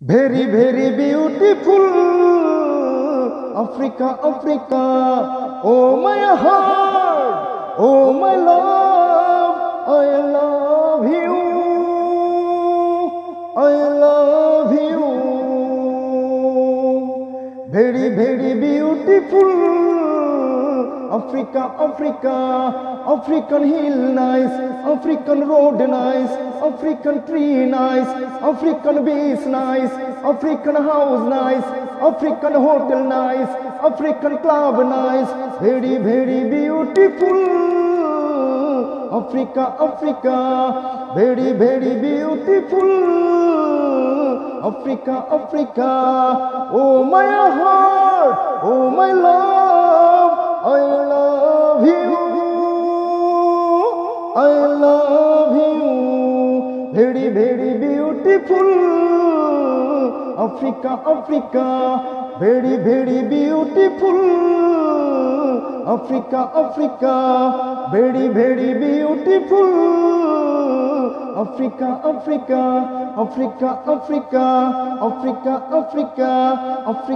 Very, very beautiful Africa, Africa. Oh, my heart. Oh, my love. I love you. I love you. Very, very beautiful. Africa, Africa, African hill nice, African road nice, African tree nice, African beach nice, African house nice, African hotel nice, African club nice, very, very beautiful. Africa, Africa, very, very beautiful. Africa, Africa, oh my heart, very, very beautiful. Africa, Africa, very, very beautiful. Africa, Africa, beautiful. Africa, Africa, Africa, Africa, Africa, Africa, Africa.